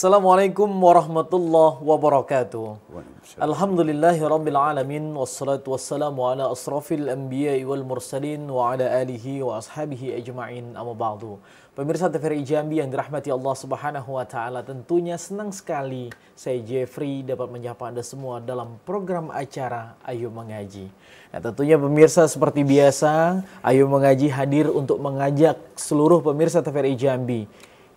Assalamualaikum warahmatullahi wabarakatuh. Alhamdulillahi rabbil alamin wassalatu wassalamu ala asrafil anbiya'i wal mursalin wa ala alihi wa ashabihi ajma'in amma ba'du. Pemirsa TVRI Jambi yang dirahmati Allah Subhanahu wa taala, tentunya senang sekali saya Jeffrey dapat menyapa Anda semua dalam program acara Ayo Mengaji. Nah, tentunya pemirsa seperti biasa, Ayo Mengaji hadir untuk mengajak seluruh pemirsa TVRI Jambi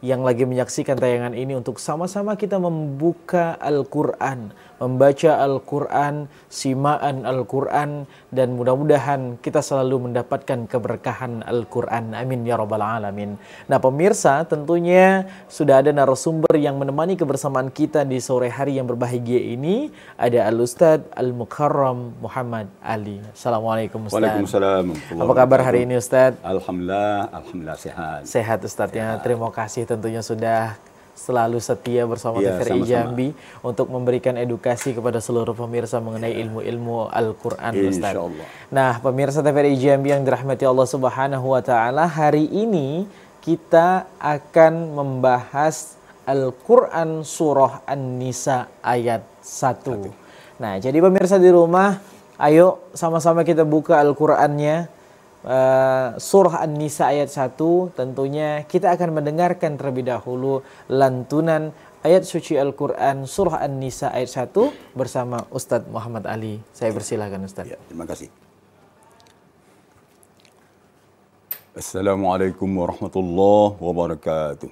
yang lagi menyaksikan tayangan ini untuk sama-sama kita membuka Al-Quran, membaca Al-Quran, simaan Al-Quran, dan mudah-mudahan kita selalu mendapatkan keberkahan Al-Quran. Amin ya Rabbal Alamin. Nah pemirsa tentunya sudah ada narasumber yang menemani kebersamaan kita di sore hari yang berbahagia ini. Ada Al-Ustadz Al-Mukarram Muhammad Ali. Assalamualaikum Ustadz. Waalaikumsalam. Apa kabar hari ini Ustadz? Alhamdulillah, alhamdulillah sehat. Sehat Ustadznya. Terima kasih tentunya sudah selalu setia bersama Ya, TVRI. Jambi untuk memberikan edukasi kepada seluruh pemirsa mengenai ilmu-ilmu Al-Quran Ustaz. Insyaallah. Nah, pemirsa TVRI Jambi yang dirahmati Allah Subhanahu wa taala, hari ini kita akan membahas Al-Quran surah An-Nisa ayat 1. Nah, jadi pemirsa di rumah, ayo sama-sama kita buka Al-Qur'annya. Eh, surah An-Nisa ayat 1 tentunya kita akan mendengarkan terlebih dahulu lantunan ayat suci Al-Quran surah An-Nisa ayat 1 bersama Ustadz Muhammad Ali. Saya persilahkan Ustadz. Ya, terima kasih. Assalamualaikum warahmatullahi wabarakatuh.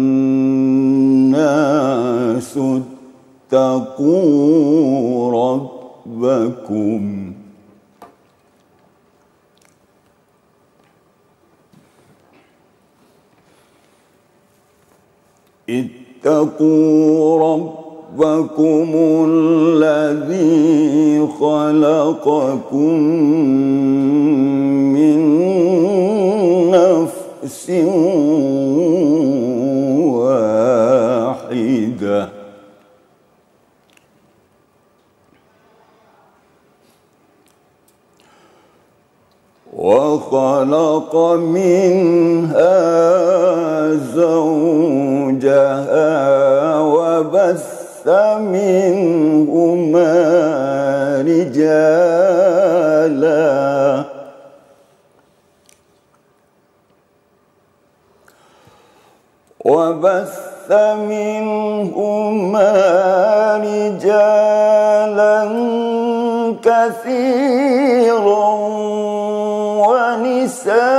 اتقوا ربكم. اتقوا ربكم الذي خلقكم من نفس واحدة وخلق منها زوجها وبث منهما رجالا. وبث منهما رجالا كثيرا missão.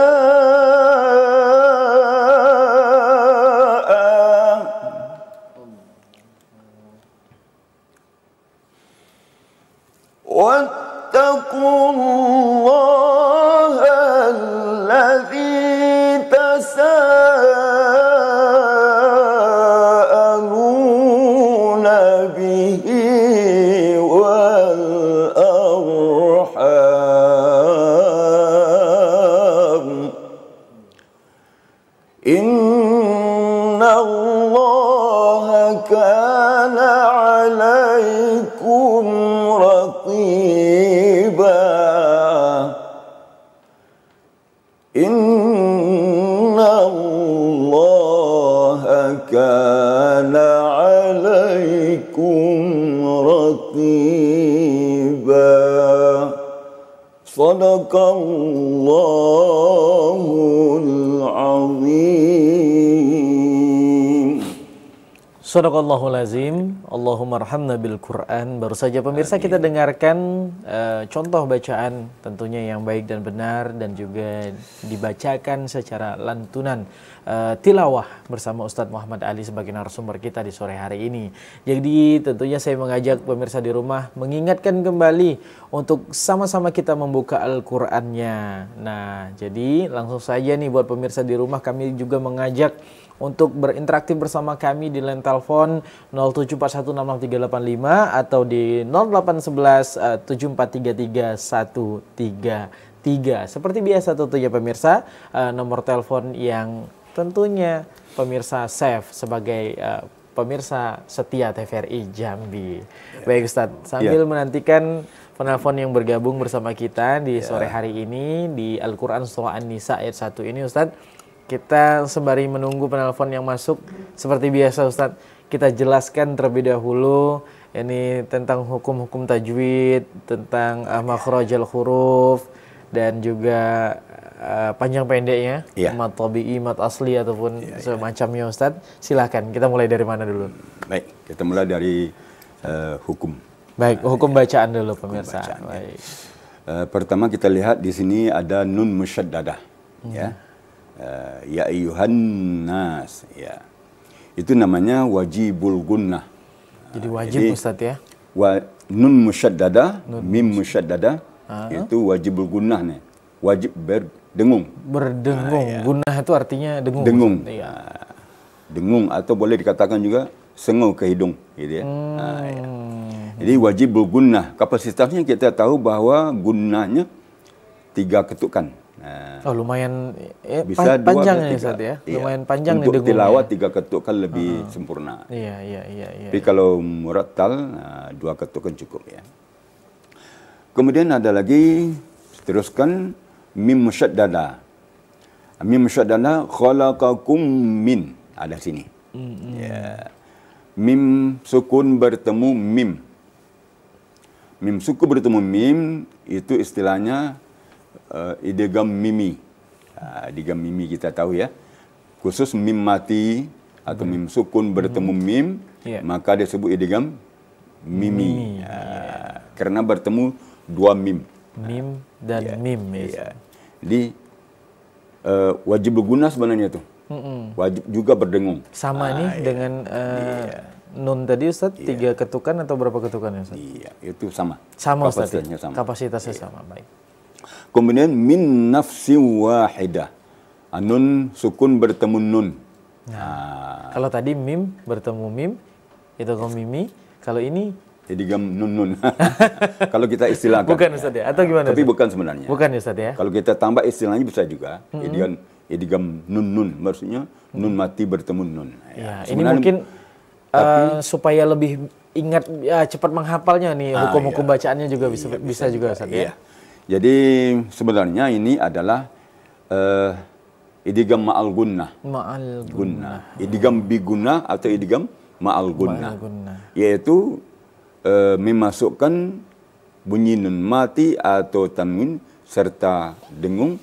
صدق الله العظيم Sadaqallahul azim. Allahumma arhamna bil Quran. Baru saja pemirsa kita dengarkan eh, contoh bacaan tentunya yang baik dan benar dan juga dibacakan secara lantunan uh, tilawah bersama Ustadz Muhammad Ali sebagai narasumber kita di sore hari ini. Jadi tentunya saya mengajak pemirsa di rumah mengingatkan kembali untuk sama-sama kita membuka Al-Qur'annya. Nah, jadi langsung saja nih buat pemirsa di rumah kami juga mengajak untuk berinteraksi bersama kami di line telepon 0741663885 atau di 0811 7433 Seperti biasa tentunya pemirsa, uh, nomor telepon yang tentunya pemirsa save sebagai uh, pemirsa setia TVRI Jambi. Ya. Baik Ustadz, sambil ya. menantikan penelpon yang bergabung bersama kita di ya. sore hari ini di Al-Quran Surah An-Nisa ayat 1 ini Ustadz, kita sembari menunggu penelpon yang masuk, seperti biasa Ustadz, kita jelaskan terlebih dahulu ini tentang hukum-hukum tajwid, tentang uh, makhrajal huruf dan juga uh, panjang pendeknya, ya. mat tabi'i, mat asli ataupun ya, semacamnya Ustadz. Silahkan, kita mulai dari mana dulu? Baik, kita mulai dari uh, hukum. Baik, hukum bacaan dulu pemirsa. Bacaan, Baik. Uh, pertama kita lihat di sini ada nun musyaddadah, hmm. ya uh, ya ayuhan nas ya itu namanya wajibul gunnah jadi wajib jadi, Ustaz ya wa, nun musyaddada nun mim musyaddada uh itu wajibul gunnah nih wajib berdengung berdengung uh, ya. gunnah itu artinya dengung dengung ya. dengung atau boleh dikatakan juga sengu ke hidung gitu ya. Hmm. Nah, ya. Jadi wajib bergunnah. Kapasitasnya kita tahu bahwa gunnahnya tiga ketukan. Nah, oh lumayan eh, bisa panjang nih Ustaz ya. Iya. Lumayan panjang Untuk nih tilawat tiga ketuk kan lebih uh, sempurna. Iya, iya, iya, iya. Tapi kalau murattal nah, dua ketuk kan cukup ya. Kemudian ada lagi teruskan mim musyaddada. Mim musyaddada khalaqakum min ada sini. Mm -hmm. Ya. Mim sukun bertemu mim. Mim sukun bertemu mim itu istilahnya uh, idgham mimi. Uh, idgham mimi kita tahu ya. Khusus mim mati atau mim sukun bertemu hmm. mim, yeah. maka dia sebut idgham mimi. mimi. Uh, karena bertemu dua mim. Mim dan yeah. mim. Ya. Yeah. Jadi uh, wajib berguna sebenarnya tuh. Mm-mm. Wajib juga berdengung. Sama ah, nih iya. dengan uh, iya. nun tadi Ustaz, iya. tiga ketukan atau berapa ketukan ya Ustaz? Iya, itu sama. Sama Ustaz. Ya? Kapasitasnya sama. Kapasitasnya iya. sama, baik. Kemudian min nafsi wahidah. Anun sukun bertemu nun. Nah, nah. Kalau tadi mim bertemu mim, itu mimi. Kalau ini jadi gam nun nun. kalau kita istilahkan. Bukan Ustaz ya? Atau gimana? Tapi Ustaz? bukan sebenarnya. Bukan Ustaz ya? Kalau kita tambah istilahnya bisa juga. Mm -hmm. Nun nun maksudnya nun mati bertemu nun. Ya, ya ini mungkin tapi, uh, supaya lebih ingat ya cepat menghafalnya nih ah, hukum-hukum iya. bacaannya juga bisa iya, bisa, bisa juga Ustaz ya. Iya. Jadi sebenarnya ini adalah uh, idigam ma'al gunnah. Ma'al gunnah. Idigam biguna atau idigam ma'al gunnah. Yaitu uh, memasukkan bunyi nun mati atau tanwin serta dengung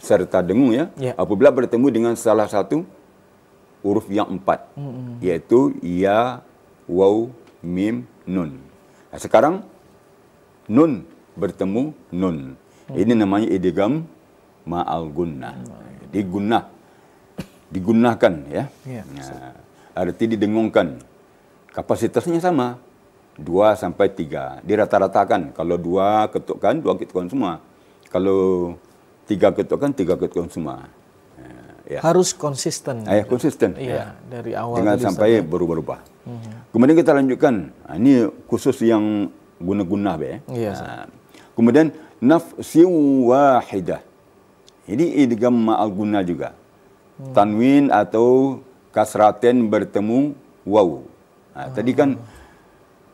serta dengung ya, ya. apabila bertemu dengan salah satu huruf yang empat mm -hmm. yaitu ya waw mim nun nah, sekarang nun bertemu nun. Hmm. Ini namanya idgham ma'al gunnah. Digunnah. Digunakan ya. ya nah, arti didengungkan. Kapasitasnya sama. Dua sampai tiga. Dirata-ratakan. Kalau dua ketukan, dua ketukan semua. Kalau tiga ketukan, tiga ketukan semua. Ya. Harus konsisten. Ah, ya, konsisten. Iya, ya. dari awal. Jangan sampai berubah-ubah. Hmm. Kemudian kita lanjutkan. Nah, ini khusus yang guna-guna be. Iya. Nah, Kemudian nafsi wahidah. Ini idgham ma'al guna juga. Hmm. Tanwin atau kasraten bertemu waw. Nah, hmm. Tadi kan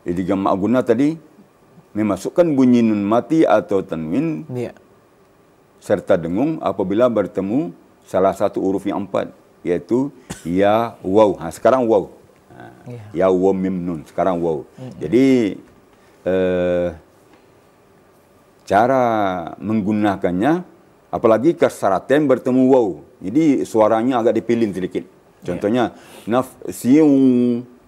idgham ma'al guna tadi memasukkan bunyi nun mati atau tanwin yeah. serta dengung apabila bertemu salah satu huruf yang empat yaitu ya waw. Nah, sekarang waw. Nah, yeah. Ya waw mim nun. Sekarang waw. Hmm. Jadi eh, cara menggunakannya apalagi kesaraten bertemu wow. Jadi suaranya agak dipilin sedikit. Contohnya yeah. nafsiu.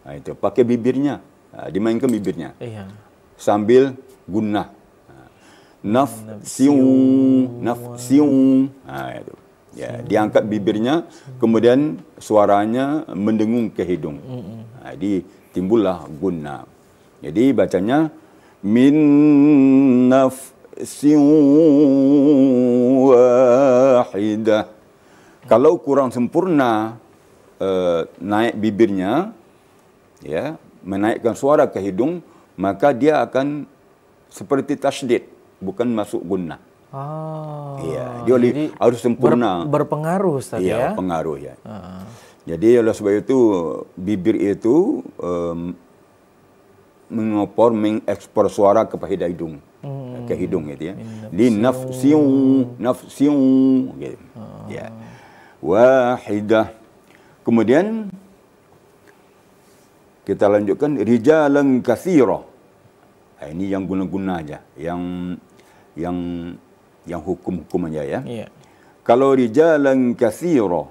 Nah, itu pakai bibirnya. Nah, dimainkan bibirnya. Yeah. Sambil guna. Nafsiu nafsiu. Nah, itu. Ya, diangkat bibirnya, kemudian suaranya mendengung ke hidung. Jadi timbullah gunna. Jadi bacanya min nafsin wahidah. Kalau kurang sempurna uh, naik bibirnya, ya, menaikkan suara ke hidung, maka dia akan seperti tasydid, bukan masuk gunnah. Ah, Iya, dia jadi harus sempurna. Ber, berpengaruh Ustaz iya, ya. pengaruh ya. Uh. Jadi oleh sebab itu bibir itu um, mengopor mengekspor suara kepada hidung. Hmm. Ke hidung gitu ya. Di nafsiu nafsiu gitu. Uh. Ya. Wahidah. Kemudian kita lanjutkan rijalan katsira. Nah, ini yang guna-guna aja, yang yang yang hukum-hukum aja ya. Iya. Kalau rijalan kathira,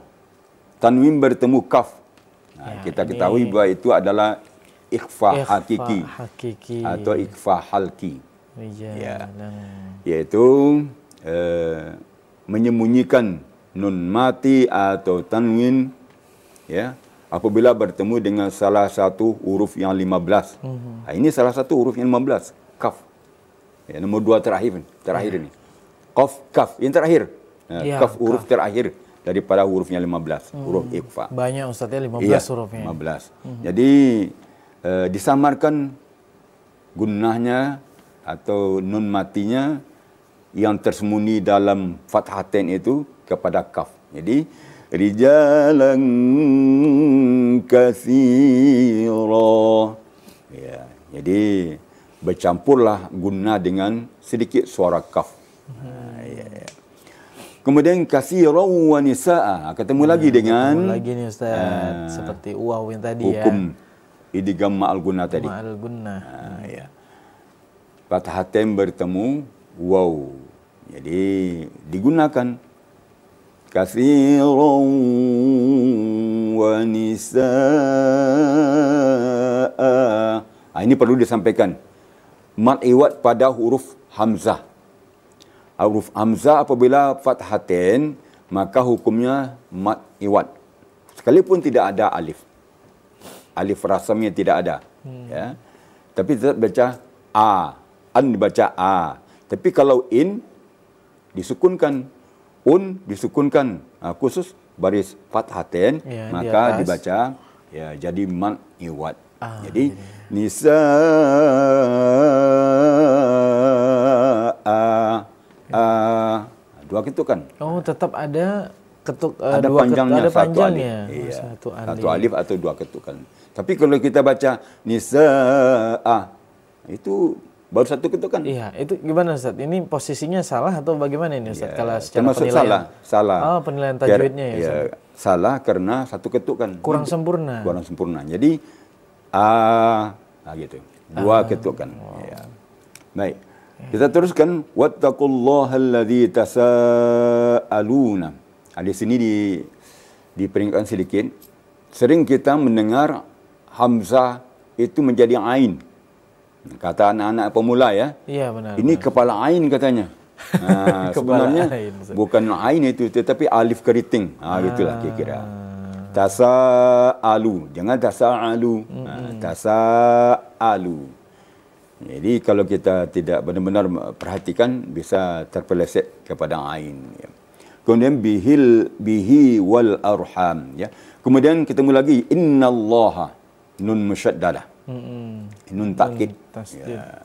tanwin bertemu kaf. Nah, Ya, kita ini- ketahui bahawa itu adalah ikhfa, Ikhfa hakiki hakiki. atau ikhfa halki, Rijalan. Ya. yaitu eh, menyembunyikan nun mati atau tanwin ya apabila bertemu dengan salah satu huruf yang 15. Mhm. Nah, ini salah satu huruf yang 15, kaf. Ya, nomor dua terakhir terakhir ini. Qaf kaf yang terakhir. Nah, Ya, kaf huruf terakhir daripada hurufnya 15, huruf ikhfa. Banyak Ustaz ya 15 Iya, hurufnya. 15. Jadi eh, disamarkan gunnahnya atau nun matinya yang tersembunyi dalam fathatain itu kepada kaf. Jadi rijalan katsira. Ya, jadi bercampurlah guna dengan sedikit suara kaf. Ha, ya, ya. Kemudian katsira wa nisaa. Ketemu lagi dengan Ketemu lagi nih Ustaz. Ah. Seperti uwaw yang tadi hukum ya. idgham ma'al guna tadi. Ma'al gunnah. Ha, ya. Fathatain bertemu waw. Jadi digunakan wa nisaa. Ha, ini perlu disampaikan. Mat iwat pada huruf hamzah. Huruf hamzah apabila fathatain maka hukumnya mat iwat. Sekalipun tidak ada alif. Alif rasamnya tidak ada. Ya. Tapi tetap baca a. An dibaca a. Tapi kalau in disukunkan. Un disukunkan. Ha, khusus baris fathatain Ya, di maka atas. dibaca ya jadi mat iwat. Ah, jadi nisa a a dua ketukan. Oh, tetap ada ketuk eh, ada dua panjangnya ketuk, ada satu panjangnya. alif. Oh, Iya. Satu alif. Satu alif atau dua ketukan. Tapi kalau kita baca nisa a itu baru satu ketukan. Iya, itu gimana Ustaz? Ini posisinya salah atau bagaimana ini Ustaz? Ya, Kalau secara termasuk penilaian. salah, salah. Oh, penilaian tajwidnya ya, ya, salah karena satu ketukan. Kurang sempurna. Kurang sempurna. Jadi a ah, gitu. Dua ketukan. Ya. Baik. Kita teruskan wattaqullaha alladzi tasaaluna. Ah, di sini di diperingatkan sedikit. Sering kita mendengar hamzah itu menjadi ain. Kata anak-anak pemula ya. Iya, benar. Ini kepala ain katanya. Ha, sebenarnya ain, bukan ain itu tetapi alif keriting. Ha, gitulah kira-kira. Ah. Tasa'alu. Jangan tasa'alu. Ha, tasa'alu. Jadi kalau kita tidak benar-benar perhatikan bisa terpeleset kepada ain. Ya. Kemudian bihil bihi wal arham. Ya. Kemudian ketemu lagi innallaha nun musyaddadah. Mm-mm. Nun takkid. Ya.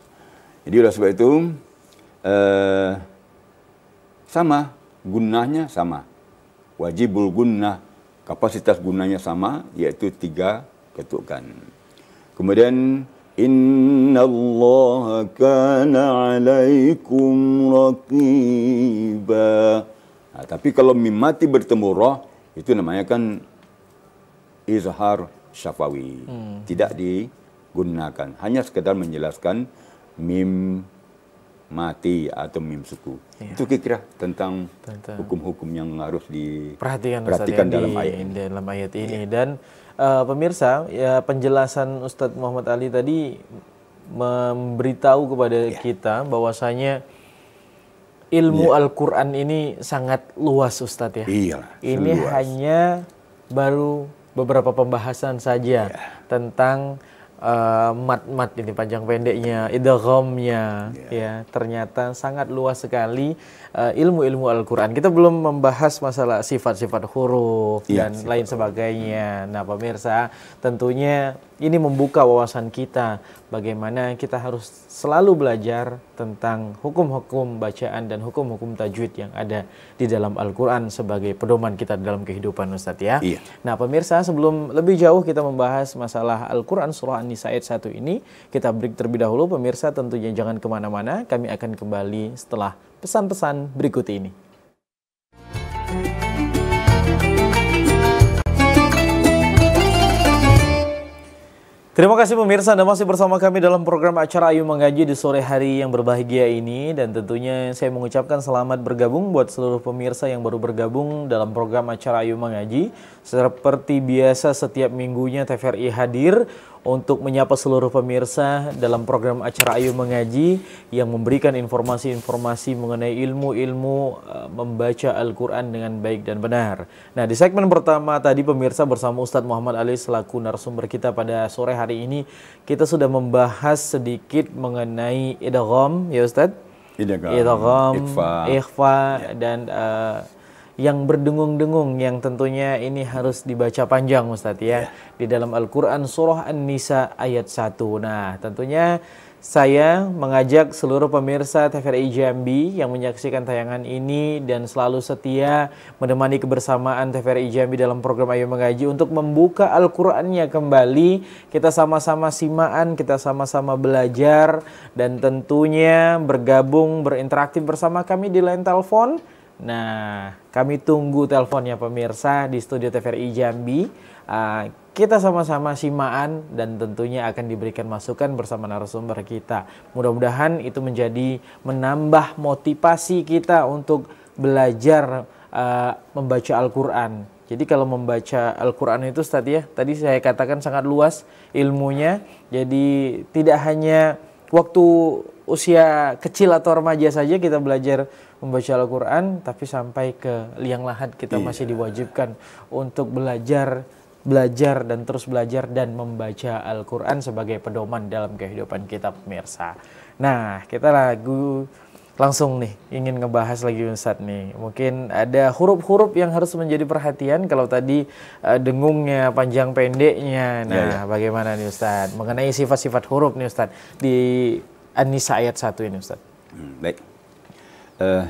Jadi oleh sebab itu uh, sama gunnahnya sama. Wajibul gunnah kapasitas gunanya sama yaitu tiga ketukan. Kemudian innallaha kana alaikum raqiba. Nah, tapi kalau mim mati bertemu roh itu namanya kan izhar syafawi. Tidak digunakan. Hanya sekedar menjelaskan mim mati atau mim suku. Itu kira tentang, hukum-hukum yang harus di perhatikan, ya, dalam di, ayat ini. Iya. dalam ayat ini dan eh, pemirsa ya penjelasan Ustadz Muhammad Ali tadi memberitahu kepada Iya. kita bahwasanya ilmu yeah. Al-Quran ini sangat luas Ustadz ya. Iya. Ini hanya baru beberapa pembahasan saja yeah. tentang uh, mat-mat ini panjang pendeknya, idghamnya yeah. ya. Ternyata sangat luas sekali uh, ilmu-ilmu Al-Quran. Kita belum membahas masalah sifat-sifat huruf ya, dan sifat. lain sebagainya. Nah, pemirsa, tentunya ini membuka wawasan kita bagaimana kita harus selalu belajar tentang hukum-hukum bacaan dan hukum-hukum tajwid yang ada di dalam Al-Quran sebagai pedoman kita dalam kehidupan Ustaz ya. Iya. Nah pemirsa sebelum lebih jauh kita membahas masalah Al-Quran surah An-Nisa ayat 1 ini, kita break terlebih dahulu pemirsa tentunya jangan ke mana-mana, kami akan kembali setelah pesan-pesan berikut ini. Terima kasih pemirsa Anda masih bersama kami dalam program acara Ayu Mengaji di sore hari yang berbahagia ini dan tentunya saya mengucapkan selamat bergabung buat seluruh pemirsa yang baru bergabung dalam program acara Ayu Mengaji. Seperti biasa setiap minggunya TVRI hadir untuk menyapa seluruh pemirsa dalam program acara Ayu Mengaji yang memberikan informasi-informasi mengenai ilmu-ilmu uh, membaca Al-Quran dengan baik dan benar. Nah di segmen pertama tadi pemirsa bersama Ustadz Muhammad Ali selaku narasumber kita pada sore hari ini kita sudah membahas sedikit mengenai idgham ya Ustadz? Idgham, ikhfa, ikhfa ya. dan uh, yang berdengung-dengung yang tentunya ini harus dibaca panjang Ustaz ya. Yeah. Di dalam Al-Qur'an surah An-Nisa ayat 1. Nah, tentunya saya mengajak seluruh pemirsa TVRI Jambi yang menyaksikan tayangan ini dan selalu setia menemani kebersamaan TVRI Jambi dalam program Ayo Mengaji untuk membuka Al-Qur'annya kembali. Kita sama-sama simaan, kita sama-sama belajar dan tentunya bergabung berinteraksi bersama kami di line telepon Nah, kami tunggu teleponnya pemirsa di studio TVRI Jambi. Uh, kita sama-sama simaan dan tentunya akan diberikan masukan bersama narasumber kita. Mudah-mudahan itu menjadi menambah motivasi kita untuk belajar uh, membaca Al-Quran. Jadi kalau membaca Al-Quran itu tadi ya, tadi saya katakan sangat luas ilmunya. Jadi tidak hanya waktu usia kecil atau remaja saja kita belajar membaca Al-Quran, tapi sampai ke liang lahat kita iya. masih diwajibkan untuk belajar, belajar dan terus belajar dan membaca Al-Quran sebagai pedoman dalam kehidupan kita pemirsa. Nah, kita lagu langsung nih ingin ngebahas lagi Ustaz nih. Mungkin ada huruf-huruf yang harus menjadi perhatian kalau tadi uh, dengungnya, panjang pendeknya. Nah, ya, ya. bagaimana nih Ustaz mengenai sifat-sifat huruf nih Ustaz di An-Nisa ayat 1 ini Ustaz. Hmm, baik uh,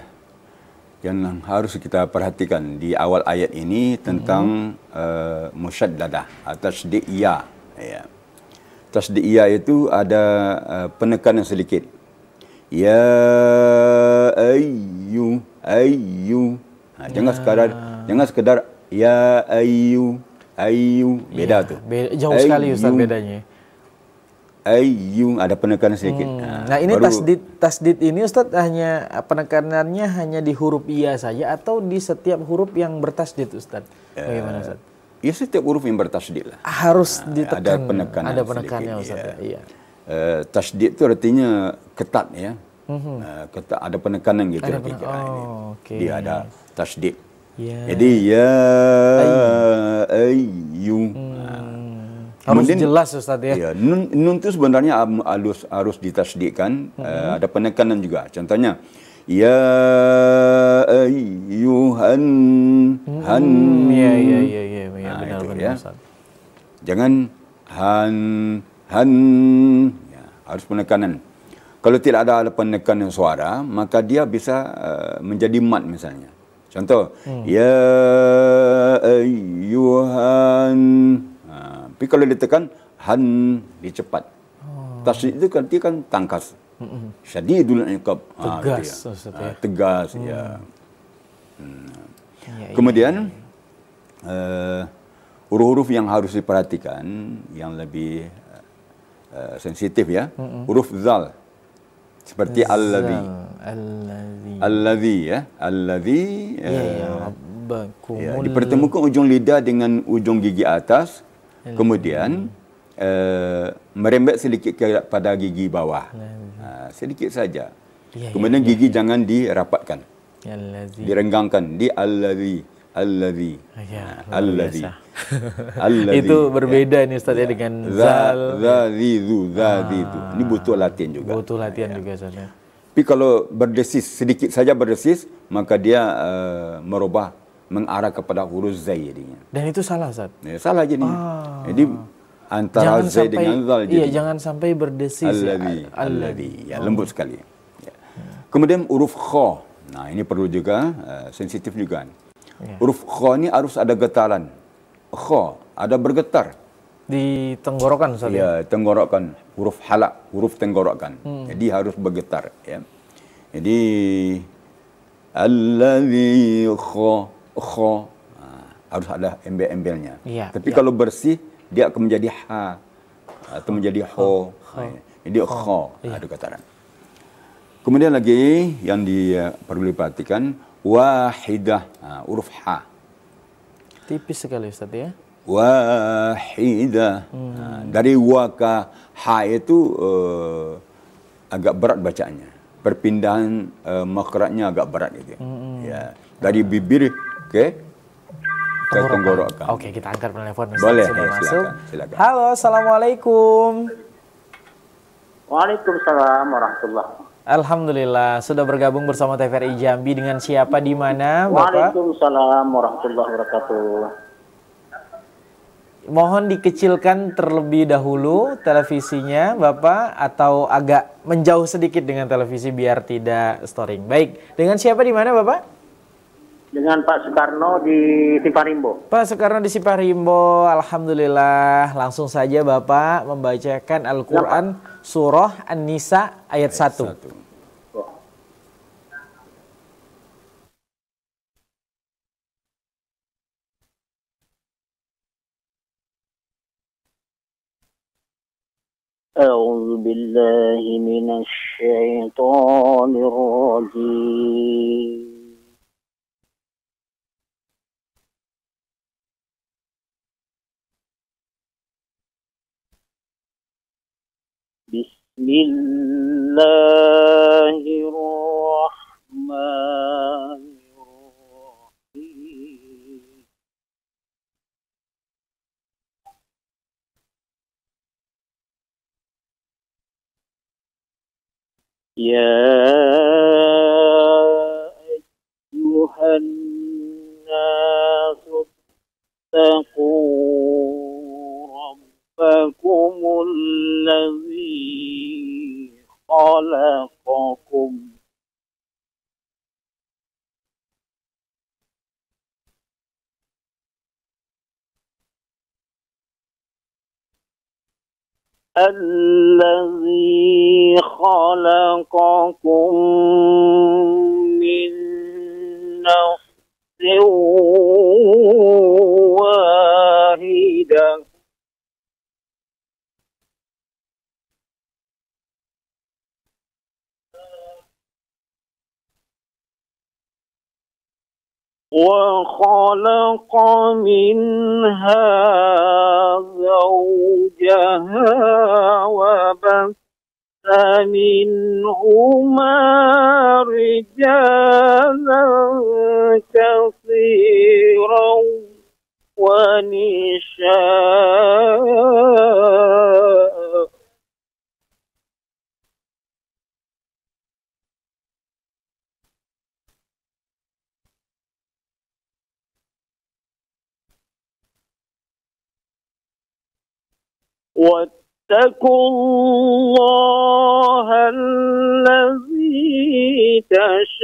yang harus kita perhatikan di awal ayat ini tentang mm-hmm. uh, musyaddadah atau tasdiya ya tasdiya itu ada uh, penekanan sedikit ya ayu ayu ha, jangan ya. sekadar jangan sekedar ya ayu ayu beda ya, tu beda, jauh ayu. sekali ustaz bedanya ayu ada penekanan sedikit. Hmm. Nah, nah, ini baru, tasdid tasdid ini Ustaz hanya penekanannya hanya di huruf iya saja atau di setiap huruf yang bertasdid Ustaz? Bagaimana Ustaz? Ya setiap huruf yang bertasdid lah. Harus nah, ditekan. Ada penekanan. Ada penekanannya Ustaz. Ya. Iya. Uh, tasdid itu artinya ketat ya. Mm-hmm. Uh, ketat ada penekanan gitu ada Penek- oh, okay. Dia ada tasdid. Yeah. Jadi ya ayu. Hmm. Harus Kemudian, jelas Ustaz ya. ya nun, nun itu sebenarnya harus harus ditasdikkan, hmm. uh, ada penekanan juga. Contohnya ya ayyuhan hmm. han. Ya ya ya ya, ya nah, benar itu, benar ya. Ustaz. Jangan han han ya, harus penekanan. Kalau tidak ada penekanan suara, maka dia bisa uh, menjadi mat misalnya. Contoh, hmm. ya ayyuhan tapi kalau ditekan han dicepat. Oh. Tasdid itu kan dia kan tangkas. Mm-hmm. Syadidul iqab. Tegas. Ha, ya. ha, tegas hmm. ya. Hmm. ya. Kemudian uh, huruf-huruf yang harus diperhatikan yang lebih uh, sensitif ya. Mm-hmm. Huruf zal. Seperti. Alladhi. Alladhi ya. Alladhi. Ya, uh, ya, dipertemukan ujung lidah dengan ujung gigi atas Kemudian uh, merembet sedikit pada gigi bawah. Uh, sedikit saja. Ya, Kemudian ya, gigi ya. jangan dirapatkan. Ya, Direnggangkan. Di allazi. Allazi. Ya, allazi. Itu berbeda ini Ustaz ya dengan zal. Zazizu. Zazizu. Ah. Ini butuh latihan juga. Butuh latihan ya. juga Ustaz ya. Tapi kalau berdesis, sedikit saja berdesis, maka dia uh, merubah, mengarah kepada huruf zai jadinya. Dan itu salah Ustaz? Ya, salah jadinya. Ah. Jadi antara jangan zai sampai, dengan zal jadi. Iya, jangan sampai berdesis. Alladhi. Ya. Alladhi. Ya, lembut sekali. Ya. Kemudian huruf kha. Nah, ini perlu juga, uh, sensitif juga. Ya. Huruf kha ini harus ada getaran. Kha, ada bergetar. Di tenggorokan Ustaz? Ya, tenggorokan. Huruf halak, huruf tenggorokan. Hmm. Jadi harus bergetar. Ya. Jadi, Alladhi kha, kha. Nah, harus ada embel-embelnya. Ya, Tapi ya. kalau bersih, dia akan menjadi ha atau menjadi ho. Ha. Jadi kha iya. ada kataran. Kemudian lagi yang di perlu diperhatikan wahidah ha, huruf ha. Tipis sekali Ustaz ya. Wahidah. Hmm. Ha, dari wa ke ha itu uh, agak berat bacanya. Perpindahan uh, makrajnya agak berat gitu. Hmm. Ya. Dari bibir ke okay, ke tenggorokan. Oke, kita angkat telepon Ustaz. Boleh, Sudah ya, masuk. Silakan, silakan. Halo, Assalamualaikum. Waalaikumsalam warahmatullahi Alhamdulillah, sudah bergabung bersama TVRI Jambi dengan siapa di mana, Bapak? Waalaikumsalam warahmatullahi wabarakatuh. Mohon dikecilkan terlebih dahulu televisinya, Bapak, atau agak menjauh sedikit dengan televisi biar tidak storing. Baik, dengan siapa di mana, Bapak? dengan Pak Soekarno di Siparimbo. Pak Soekarno di Siparimbo, Alhamdulillah. Langsung saja Bapak membacakan Al-Quran Surah An-Nisa ayat, ayat 1. أعوذ بالله من الشيطان الرجيم بسم الله الرحمن الرحيم يا أيها الناس اتقوا ربكم الذي خلقكم الذي خلقكم من نفس وخلق منها زوجها وبث منهما رجالا كثيرا ونساء واتقوا الله الذي تشاءلون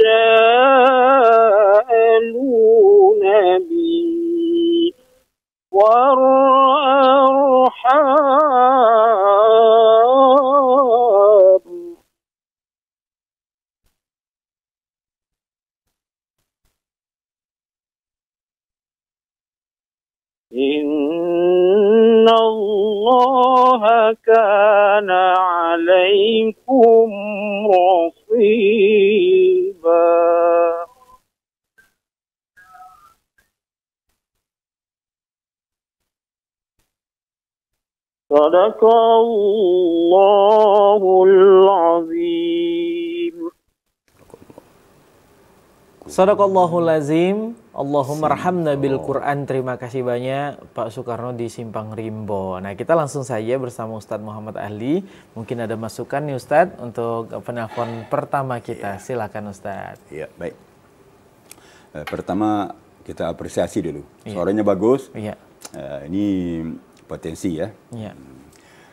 به والأرحام إن الله كان عليكم رقيبا صدق الله العظيم Sadaqallahul lazim. Allahumma rahamna bil Quran. Terima kasih banyak Pak Soekarno di Simpang Rimbo. Nah, kita langsung saja bersama Ustadz Muhammad Ahli. Mungkin ada masukan nih Ustadz untuk penelpon pertama kita. Silakan Ustadz. Iya, baik. Eh, pertama kita apresiasi dulu. Iya. Suaranya bagus. Iya. Uh, ini potensi ya. Iya.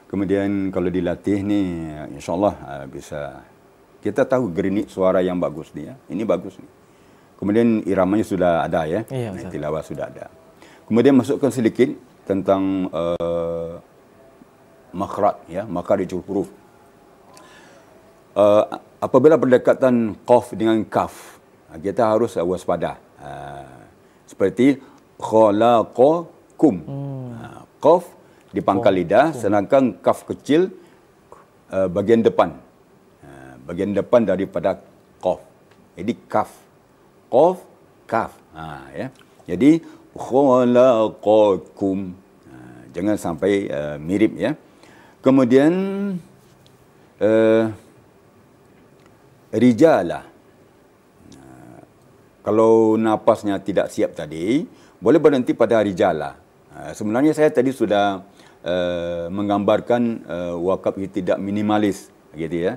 Kemudian kalau dilatih nih, insya Allah uh, bisa. Kita tahu gerinik suara yang bagus nih ya. Ini bagus nih. Kemudian iramanya sudah ada ya, iya, tilawah sudah ada. Kemudian masukkan sedikit tentang uh, makrat ya, makharijul huruf. Uh, apabila berdekatan qaf dengan kaf, kita harus waspada. Uh, seperti khalaqakum. Hmm. Uh, qaf di pangkal lidah, sedangkan kaf kecil uh, bagian depan. Uh, bagian depan daripada qaf. Jadi kaf qaf kaf. Ha ya. Jadi khalaqakum ha, jangan sampai uh, mirip ya. Kemudian uh, rijala ha, kalau napasnya tidak siap tadi boleh berhenti pada rijala ha, sebenarnya saya tadi sudah uh, menggambarkan uh, wakaf itu tidak minimalis gitu ya.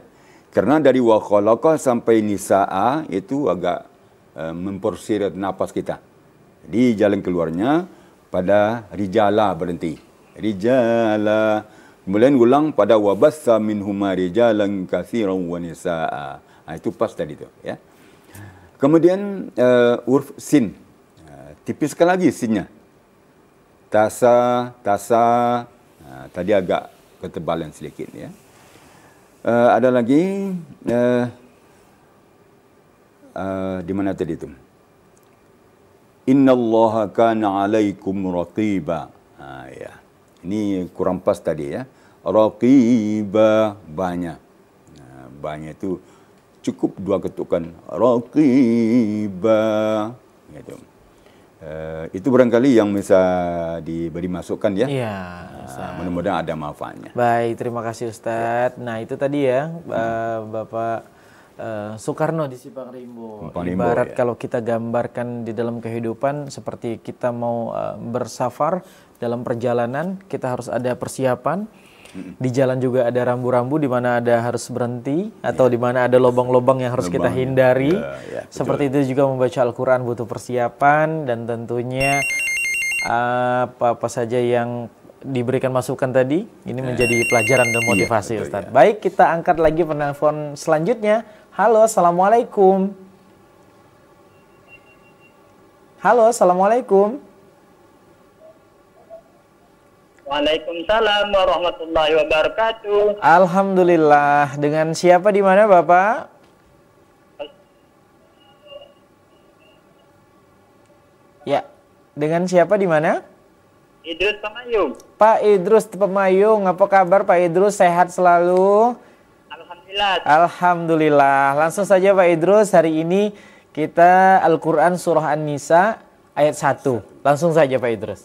Kerana dari wa khalaqa sampai nisaa itu agak uh, memporsir nafas kita. Jadi jalan keluarnya pada rijala berhenti. Rijala. Kemudian ulang pada wabassa minhuma rijalan katsiran wa nisaa. Ha, itu pas tadi tu ya. Kemudian uh, urf sin. Uh, tipiskan lagi sinnya. Tasa, tasa. Uh, tadi agak ketebalan sedikit ya. Uh, ada lagi uh, uh, di mana tadi itu? Inna Allah kana alaikum raqiba. Ha, ya. Ini kurang pas tadi ya. Raqiba banyak. Ha, banyak itu cukup dua ketukan. Raqiba. Gitu. Uh, itu barangkali yang bisa diberi masukan ya. Iya. Uh, mudah-mudahan ada manfaatnya. Baik, terima kasih Ustadz. Ya. Nah itu tadi ya, uh, Bapak uh, Soekarno di Simpang Rimbo. Ibarat ya. kalau kita gambarkan di dalam kehidupan seperti kita mau uh, bersafar dalam perjalanan, kita harus ada persiapan. Di jalan juga ada rambu-rambu di mana ada harus berhenti atau ya. di mana ada lubang-lubang yang harus lubang. kita hindari. Ya, ya, Seperti itu juga membaca Al-Qur'an butuh persiapan dan tentunya apa-apa saja yang diberikan masukan tadi ini menjadi pelajaran dan motivasi ya, Ustaz. Ya. Baik, kita angkat lagi penelpon selanjutnya. Halo, Assalamualaikum. Halo, Assalamualaikum. Waalaikumsalam warahmatullahi wabarakatuh. Alhamdulillah. Dengan siapa di mana, Bapak? Ya, dengan siapa di mana? Idrus Pemayung. Pak Idrus Pemayung, apa kabar Pak Idrus? Sehat selalu? Alhamdulillah. Alhamdulillah. Langsung saja Pak Idrus, hari ini kita Al-Quran Surah An-Nisa ayat 1. Langsung saja Pak Idrus.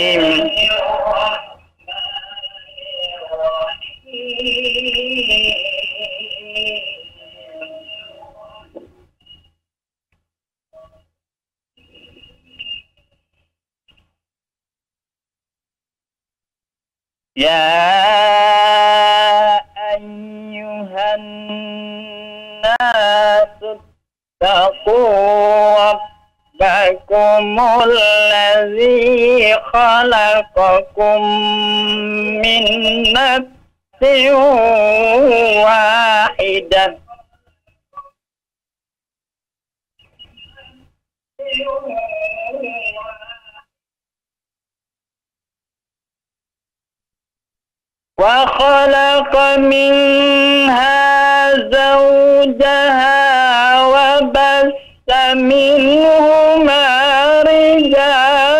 يا اتقوا ربكم الذي خلقكم من نفس واحدة. وخلق منها زوجها وبث منهما رجالا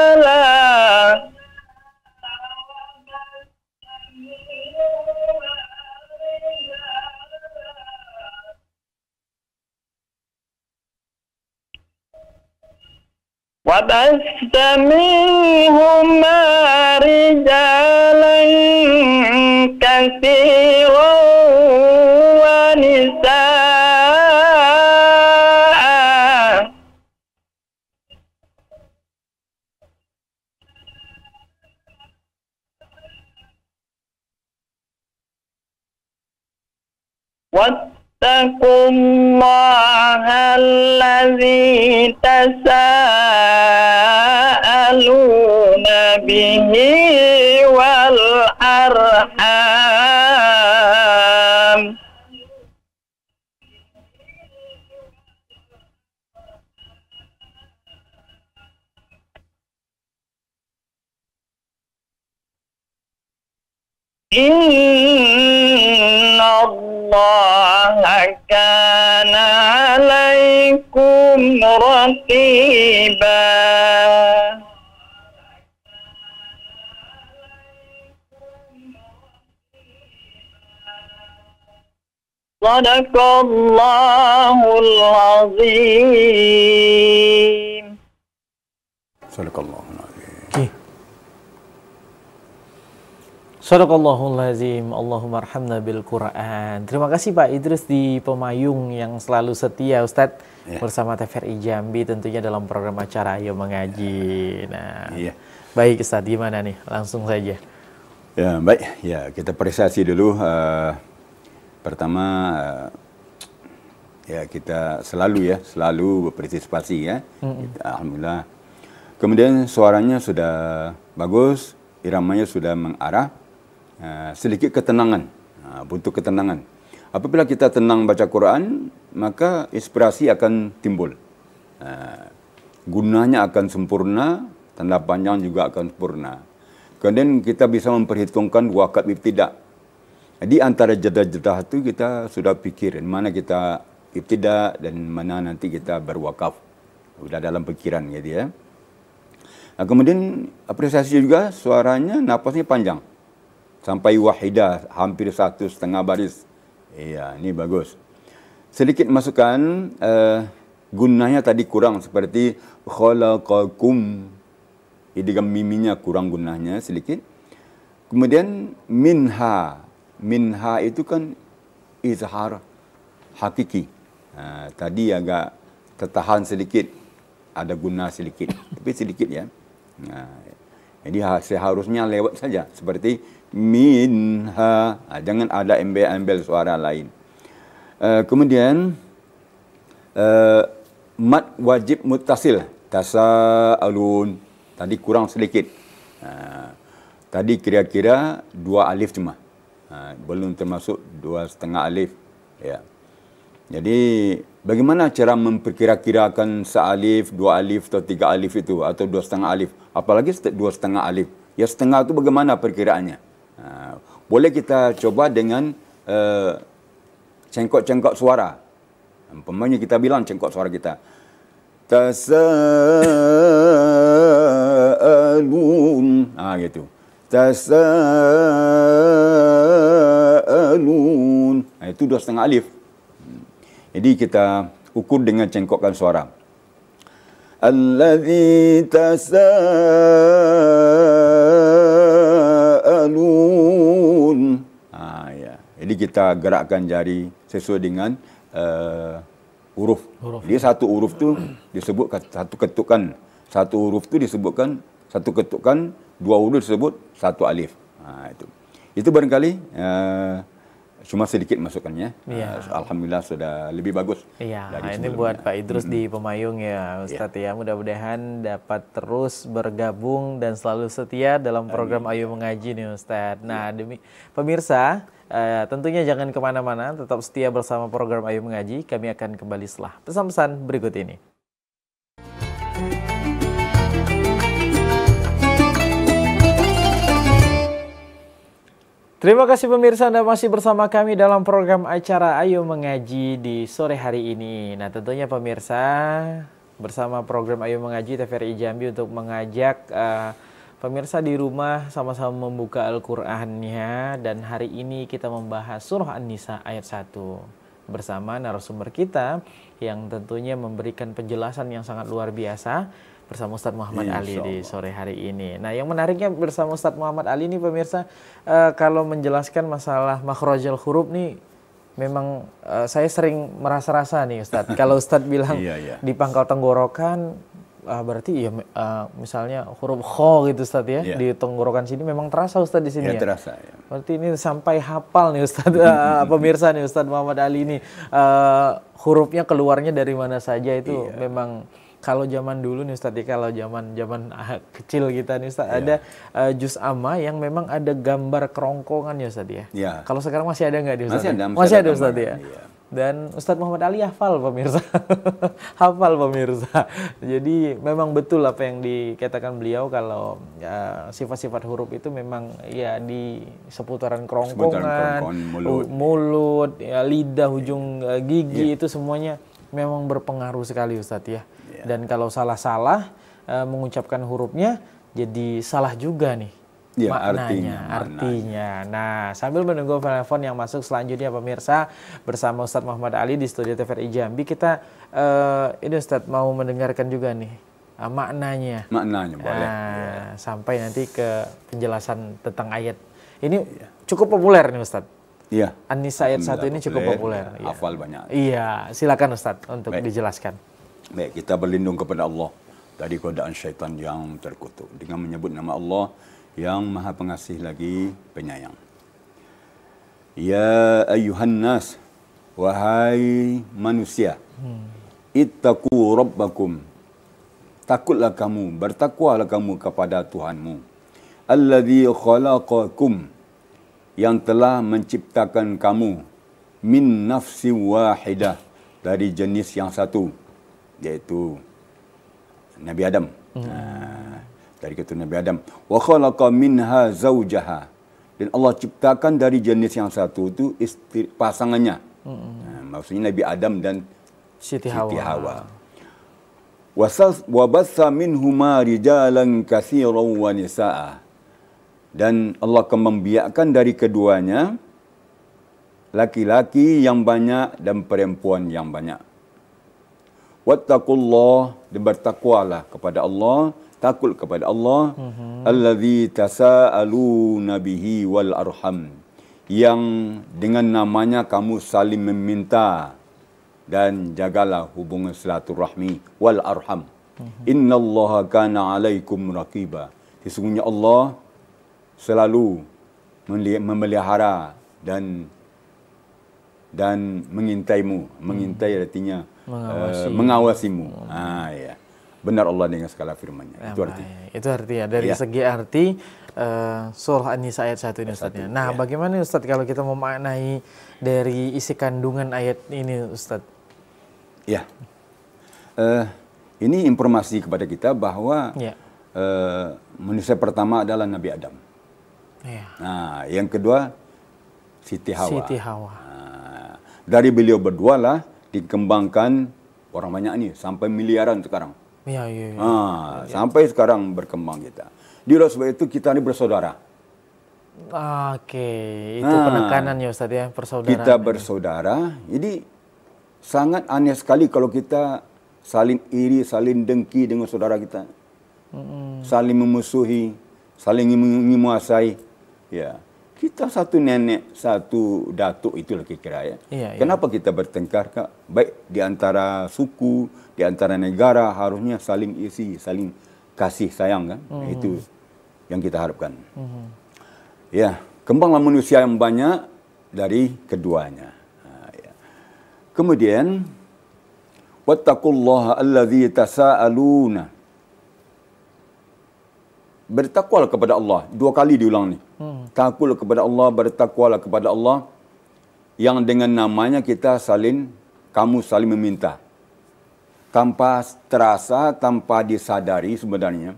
وبث منهما رجالا كثيرا ونساء واتقوا الله الذي تساءلون به نصيبا صدق الله العظيم. صدق الله. Sadaqallahul. Allahumma arhamna bil Quran. Terima kasih Pak Idris di Pemayung yang selalu setia Ustadz Ya. bersama TVRI Jambi tentunya dalam program acara Ayo Mengaji. Nah, Iya. baik Ustadz gimana nih? Langsung saja. Ya, baik. Ya, kita apresiasi dulu. eh, pertama, eh, ya kita selalu ya, selalu berpartisipasi ya. Kita, Alhamdulillah. Kemudian suaranya sudah bagus, iramanya sudah mengarah, eh, sedikit ketenangan, bentuk ketenangan. Apabila kita tenang baca Quran, maka inspirasi akan timbul. Eh, gunanya akan sempurna, tanda panjang juga akan sempurna. Kemudian kita bisa memperhitungkan wakaf ibtidak. Jadi antara jeda-jeda itu kita sudah pikir mana kita ibtidak dan mana nanti kita berwakaf. Sudah dalam pikiran gitu ya. Nah, kemudian apresiasi juga suaranya napasnya panjang. Sampai wahidah hampir satu setengah baris. Iya, ini bagus. Sedikit masukan, eh, gunanya tadi kurang seperti khalaqakum. Idgham miminya kurang gunanya sedikit. Kemudian minha. Minha itu kan izhar hakiki. Ha, tadi agak tertahan sedikit. Ada guna sedikit. Tapi sedikit ya. Ha, jadi ha- seharusnya lewat saja. Seperti minha. Ha, jangan ada embel-embel suara lain. Uh, kemudian uh, mat wajib mutasil tasaalun. Tadi kurang sedikit. Uh, tadi kira-kira dua alif cuma. Uh, belum termasuk dua setengah alif. Ya. Jadi bagaimana cara memperkira-kirakan sealif dua alif atau tiga alif itu atau dua setengah alif? Apalagi dua setengah alif. Ya setengah itu bagaimana perkiraannya uh, boleh kita coba dengan uh, cengkok-cengkok suara. Umpamanya kita bilang cengkok suara kita. Tasa'alun. Ah gitu. Tasa'alun. Nah, itu dua setengah alif. Jadi kita ukur dengan cengkokkan suara. Alladhi tasa'alun. Jadi kita gerakkan jari sesuai dengan uh, huruf. Huruf. Dia satu huruf tu disebut satu ketukan. Satu huruf tu disebutkan satu ketukan, dua huruf disebut satu alif. Ha, itu. Itu barangkali uh, cuma sedikit masukannya. Iya. Uh, Alhamdulillah sudah lebih bagus. Iya, ini buat Pak Idrus di Pemayung ya Ustadz ya. Mudah-mudahan dapat terus bergabung dan selalu setia dalam program Ayo Mengaji nih Ustadz. Nah, demi pemirsa, eh, tentunya jangan ke mana-mana, tetap setia bersama program Ayo Mengaji. Kami akan kembali setelah pesan-pesan berikut ini. Terima kasih pemirsa Anda masih bersama kami dalam program acara Ayo Mengaji di sore hari ini. Nah tentunya pemirsa bersama program Ayo Mengaji TVRI Jambi untuk mengajak uh, pemirsa di rumah sama-sama membuka Al-Qur'annya dan hari ini kita membahas surah An-Nisa ayat 1 bersama narasumber kita yang tentunya memberikan penjelasan yang sangat luar biasa bersama Ustadz Muhammad Insya Ali di sore hari ini. Nah, yang menariknya bersama Ustadz Muhammad Ali ini pemirsa uh, kalau menjelaskan masalah makhrajal huruf nih memang uh, saya sering merasa-rasa nih Ustadz. Kalau Ustadz bilang iya, iya. di pangkal tenggorokan uh, berarti ya uh, misalnya huruf kho gitu Ustadz ya yeah. di tenggorokan sini memang terasa Ustadz di sini ya. ya? terasa ya. Berarti ini sampai hafal nih Ustadz uh, pemirsa nih Ustadz Muhammad Ali ini uh, hurufnya keluarnya dari mana saja itu yeah. memang kalau zaman dulu nih Ustadz, ya, kalau zaman zaman kecil kita nih Ustadz, yeah. ada uh, jus ama yang memang ada gambar kerongkongan ya Ustadz ya. Yeah. Kalau sekarang masih ada nggak di Ustadz? Masih ada, masih, masih ada, ada Ustadz ya. Iya. Dan Ustadz Muhammad Ali hafal pemirsa, hafal pemirsa. Jadi memang betul apa yang dikatakan beliau kalau ya, sifat-sifat huruf itu memang ya di seputaran kerongkongan, mulut, mulut ya, lidah, ujung uh, gigi yeah. itu semuanya memang berpengaruh sekali Ustadz ya. Yeah. Dan kalau salah-salah uh, mengucapkan hurufnya jadi salah juga nih ya, maknanya, artinya, artinya. Nah, sambil menunggu telepon yang masuk selanjutnya pemirsa bersama Ustadz Muhammad Ali di studio TVRI Jambi kita uh, ini Ustadz mau mendengarkan juga nih uh, maknanya. Maknanya boleh. Nah, ya. sampai nanti ke penjelasan tentang ayat. Ini ya. cukup populer nih Ustadz. Iya. An-Nisa ayat satu ini cukup populer. Ya, hafal banyak. Iya, silakan Ustadz untuk Baik. dijelaskan. Baik, kita berlindung kepada Allah dari godaan syaitan yang terkutuk dengan menyebut nama Allah yang maha pengasih lagi penyayang. Ya ayuhan nas, wahai manusia, hmm. ittaqu rabbakum. Takutlah kamu, bertakwalah kamu kepada Tuhanmu. Alladhi khalaqakum yang telah menciptakan kamu min nafsi wahidah dari jenis yang satu yaitu Nabi Adam. Hmm. Nah, dari keturunan Nabi Adam. Wa khalaqa minha zaujaha. Dan Allah ciptakan dari jenis yang satu itu istri, pasangannya. Hmm. Nah, maksudnya Nabi Adam dan Siti Hawa. Siti Hawa. Wa bassa minhuma rijalan katsiran wa nisaa. Dan Allah akan membiakkan dari keduanya laki-laki yang banyak dan perempuan yang banyak. Wattaqullah dan bertakwalah kepada Allah takut kepada Allah. Uh-huh. allazi tasaaluna bihi wal arham. Yang dengan namanya kamu saling meminta. Dan jagalah hubungan silaturahmi wal arham. Uh-huh. innallaha kana alaikum raqiba. Sesungguhnya Allah selalu memelihara dan dan mengintaimu. Mengintai artinya Mengawasi. uh, mengawasimu. Oh. ah ya benar Allah dengan segala firman-Nya. Ya, itu arti. Itu artinya dari ya. segi arti uh, surah An-Nisa ayat 1 ini Ustaz. Ya. Nah, ya. bagaimana Ustaz kalau kita memaknai dari isi kandungan ayat ini Ustaz? Ya. Uh, ini informasi kepada kita bahwa ya. uh, manusia pertama adalah Nabi Adam. Ya. Nah, yang kedua Siti Hawa. Siti Hawa. Nah, dari beliau berdua lah dikembangkan orang banyak nih sampai miliaran sekarang. Iya, iya, iya. Ah, ya. Sampai sekarang berkembang kita. Di luar sebab itu kita ini bersaudara. Oke, itu nah, penekanan ya Ustaz ya, persaudaraan. Kita bersaudara, jadi sangat aneh sekali kalau kita saling iri, saling dengki dengan saudara kita. Mm-hmm. Saling memusuhi, saling menguasai. Ya. Kita satu nenek, satu datuk itulah kira-kira ya. Iya, iya. Kenapa iya. kita bertengkar? Kak? Baik di antara suku, di antara negara harusnya saling isi, saling kasih sayang kan. Mm -hmm. Itu yang kita harapkan. Mm -hmm. Ya, kembanglah manusia yang banyak dari keduanya. Nah, ya. Kemudian wattaqullaha allazi tasaaluna bertakwalah kepada Allah. Dua kali diulang ni. Hmm. Takutlah kepada Allah, bertakwalah kepada Allah. Yang dengan namanya kita saling, kamu saling meminta. Tanpa terasa, tanpa disadari sebenarnya.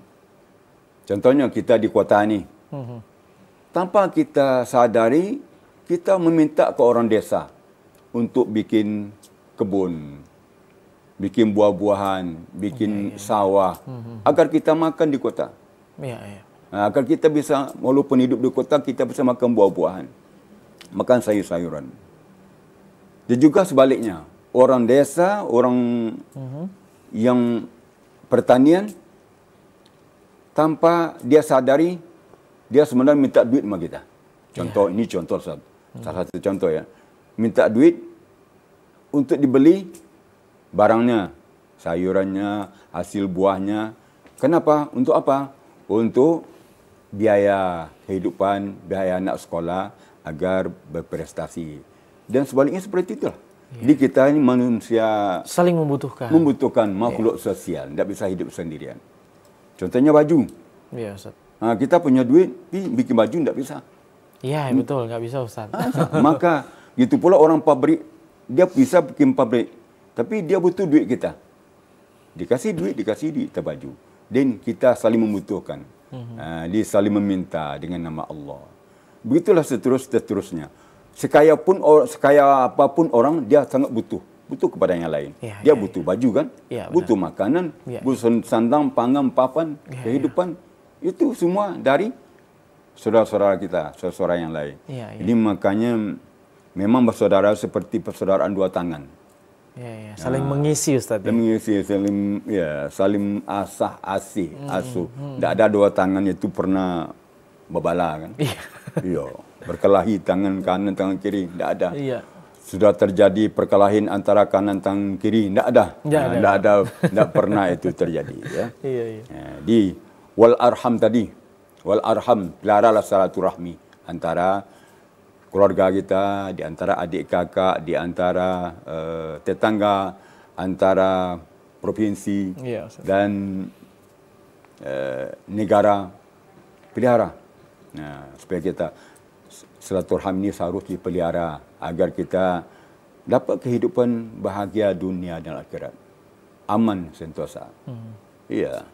Contohnya kita di kota ni. Hmm. tanpa kita sadari kita meminta ke orang desa untuk bikin kebun, bikin buah-buahan, bikin sawah agar kita makan di kota. Iya, iya. Ha, agar kita bisa walaupun hidup di kota kita bisa makan buah-buahan, makan sayur-sayuran. Dan juga sebaliknya, orang desa, orang yang pertanian tanpa dia sadari dia sebenarnya minta duit sama kita. Contoh ini contoh Ustaz. salah satu contoh ya. Minta duit untuk dibeli barangnya, sayurannya, hasil buahnya. Kenapa? Untuk apa? Untuk biaya kehidupan, biaya anak sekolah agar berprestasi. Dan sebaliknya seperti itulah. Jadi kita ini manusia Saling membutuhkan. membutuhkan makhluk sosial, tidak bisa hidup sendirian. Contohnya baju. Iya, Ustaz. Ha, kita punya duit, tapi bikin baju tidak bisa. Iya, betul, nggak bisa Ustaz. Maka gitu pula orang pabrik, dia bisa bikin pabrik, tapi dia butuh duit kita. Dikasih duit, dikasih duit kita baju. Dan kita saling membutuhkan. Ha, dia saling meminta dengan nama Allah. Begitulah seterus seterusnya. Sekaya pun or- sekaya apa pun orang dia sangat butuh butuh kepada yang lain. Ya, dia ya, butuh baju kan, Ya, benar. butuh makanan, Ya, butuh sandang, pangan, papan, Ya, kehidupan. Itu semua dari saudara-saudara kita, saudara-saudara yang lain. Ya, ya. Jadi makanya memang bersaudara seperti persaudaraan dua tangan. Iya, iya. Saling mengisi Ustaz. Dan mengisi saling ya saling asah asih asuh. Tidak ada dua tangan itu pernah berbala kan? Iya. Iya. Berkelahi tangan kanan tangan kiri tidak ada. Iya. Sudah terjadi perkelahian antara kanan tangan kiri tidak ada. Nggak Nah, ada. Tidak. Tidak pernah itu terjadi. Ya. Iya, iya. Ya, di wal arham tadi wal arham pelaralah silaturahmi antara keluarga kita di antara adik kakak di antara uh, tetangga antara provinsi Ustaz. dan uh, negara pelihara nah supaya kita silaturahmi ini harus dipelihara agar kita dapat kehidupan bahagia dunia dan akhirat aman sentosa Iya.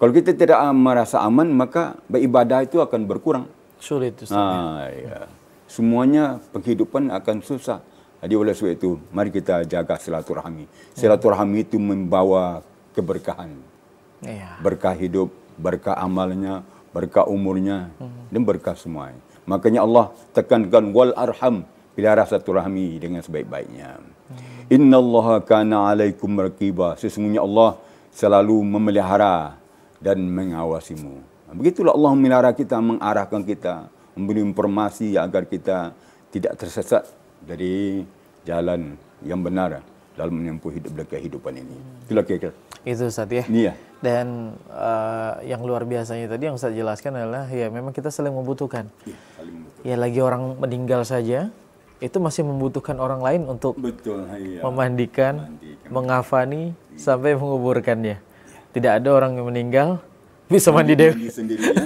Kalau kita tidak merasa aman, maka beribadah itu akan berkurang. Sulit Ustaz. Ah, iya. Semuanya penghidupan akan susah. Jadi oleh sebab itu, mari kita jaga silaturahmi. Silaturahmi itu membawa keberkahan. Iya. Berkah hidup, berkah amalnya, berkah umurnya, dan berkah semuanya. Makanya Allah tekankan wal arham pelihara silaturahmi dengan sebaik-baiknya. Inna Allah kana alaikum raqiba. Sesungguhnya Allah selalu memelihara dan mengawasimu. Begitulah Allah memelihara kita, mengarahkan kita, memberi informasi agar kita tidak tersesat dari jalan yang benar dalam menempuh hidup dan kehidupan ini. Itulah kira-kira. Itu Ustaz ya. Ini ya. Dan eh, yang luar biasanya tadi yang Ustaz jelaskan adalah ya memang kita saling membutuhkan. Ya lagi orang meninggal saja itu masih membutuhkan orang lain untuk Betul. Iya. memandikan, mengafani sampai menguburkannya. Tidak ada orang yang meninggal bisa mandi dewi. Sendiri ya.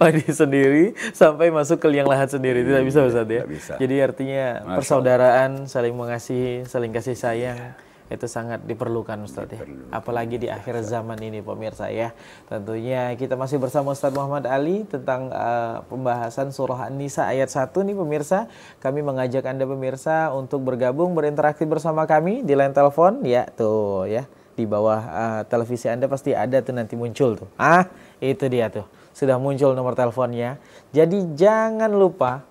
mandi sendiri sampai masuk ke liang lahat sendiri tidak bisa Ustaz ya. Tidak bisa. Jadi artinya Masya persaudaraan, saling mengasihi, saling kasih sayang itu sangat diperlukan Ustaz ya. Apalagi di akhir zaman ini pemirsa ya. Tentunya kita masih bersama Ustaz Muhammad Ali tentang eh, pembahasan surah An-Nisa ayat 1 nih pemirsa. Kami mengajak Anda pemirsa untuk bergabung berinteraksi bersama kami di line telepon ya tuh ya di bawah eh, televisi Anda pasti ada tuh nanti muncul tuh. Ah, itu dia tuh. Sudah muncul nomor teleponnya. Jadi jangan lupa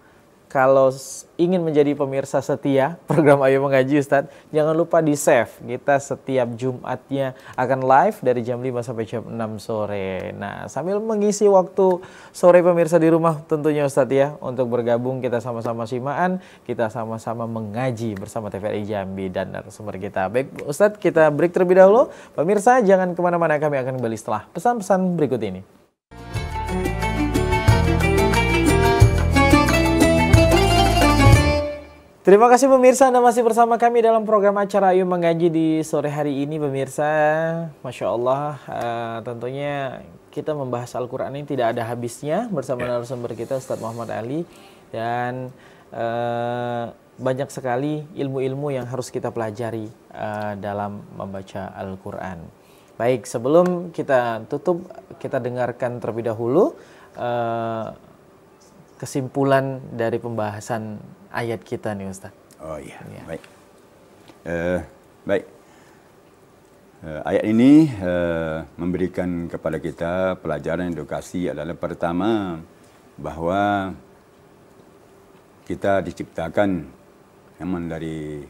kalau ingin menjadi pemirsa setia program Ayo Mengaji Ustadz, jangan lupa di save. Kita setiap Jumatnya akan live dari jam 5 sampai jam 6 sore. Nah, sambil mengisi waktu sore pemirsa di rumah tentunya Ustadz ya, untuk bergabung kita sama-sama simaan, kita sama-sama mengaji bersama TVRI Jambi dan narasumber kita. Baik Ustadz, kita break terlebih dahulu. Pemirsa jangan ke mana-mana, kami akan kembali setelah pesan-pesan berikut ini. Terima kasih pemirsa Anda masih bersama kami dalam program acara Ayo Mengaji di sore hari ini pemirsa. Masya Allah eh, tentunya kita membahas Al-Quran ini tidak ada habisnya bersama narasumber kita Ustadz Muhammad Ali. Dan eh, banyak sekali ilmu-ilmu yang harus kita pelajari eh, dalam membaca Al-Quran. Baik sebelum kita tutup kita dengarkan terlebih dahulu eh, kesimpulan dari pembahasan ayat kita nih Ustaz. Oh iya, Iya. baik. Eh, baik. Eh, ayat ini eh, memberikan kepada kita pelajaran edukasi adalah pertama bahwa kita diciptakan memang dari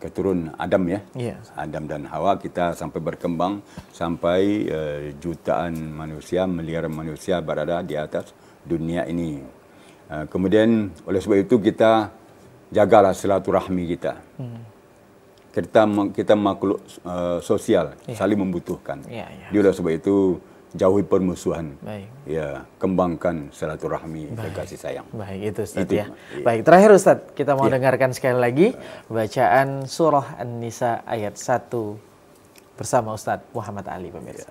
keturun Adam ya. Iya. Adam dan Hawa kita sampai berkembang sampai eh, jutaan manusia, miliaran manusia berada di atas dunia ini. Eh, kemudian oleh sebab itu kita jagalah silaturahmi kita. Kita ma- kita makhluk eh, sosial, saling membutuhkan. Iya, iya. Dia oleh sebab itu jauhi permusuhan. Baik. Ya, kembangkan silaturahmi dan kasih sayang. Baik itu Ustaz Itu, ya. iya. Baik, terakhir Ustaz, kita mau dengarkan sekali lagi bacaan surah An-Nisa ayat 1 bersama Ustaz Muhammad Ali pemirsa.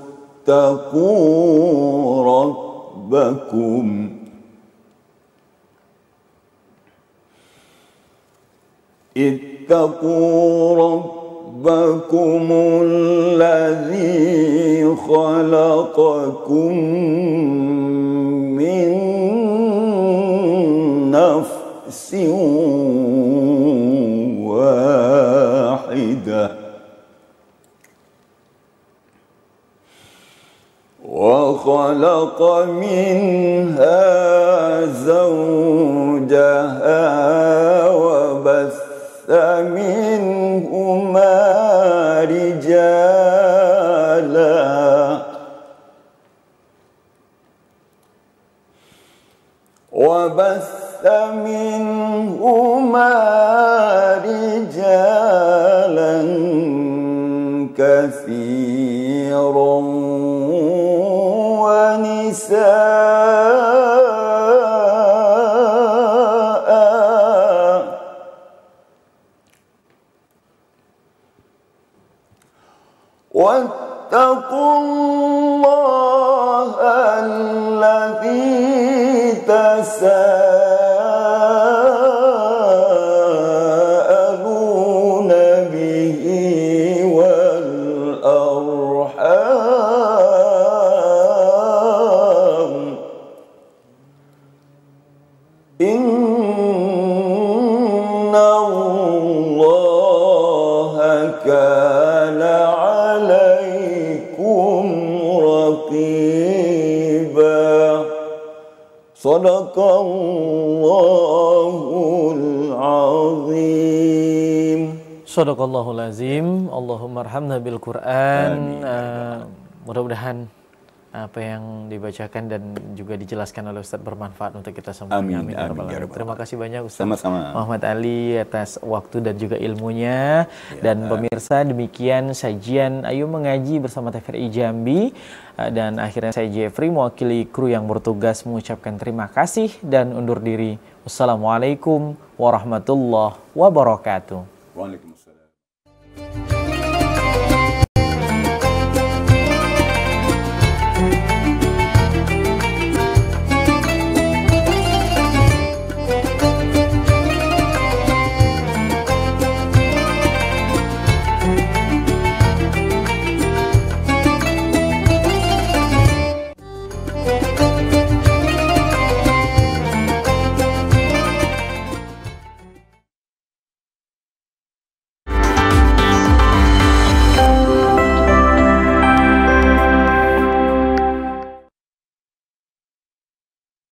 اتقوا ربكم. اتقوا ربكم الذي خلقكم من نفس واحدة. وخلق منها زوجها وبث منهما رجالا. وبث منهما رجالا كثيرا. ونساء واتقوا الله الذي تساءلون Sadaqallahul azim. Allahumma arhamna bil Quran. Eh, mudah-mudahan apa yang dibacakan dan juga dijelaskan oleh Ustaz bermanfaat untuk kita semua. Amin, ya amin, ya rabbal Terima kasih banyak Ustaz Sama-sama. Muhammad Ali atas waktu dan juga ilmunya. Dan pemirsa demikian sajian Ayo Mengaji bersama TVRI Jambi. Eh, Dan akhirnya saya Jeffrey mewakili kru yang bertugas mengucapkan terima kasih dan undur diri. Wassalamualaikum warahmatullahi wabarakatuh. Waalaikumsalam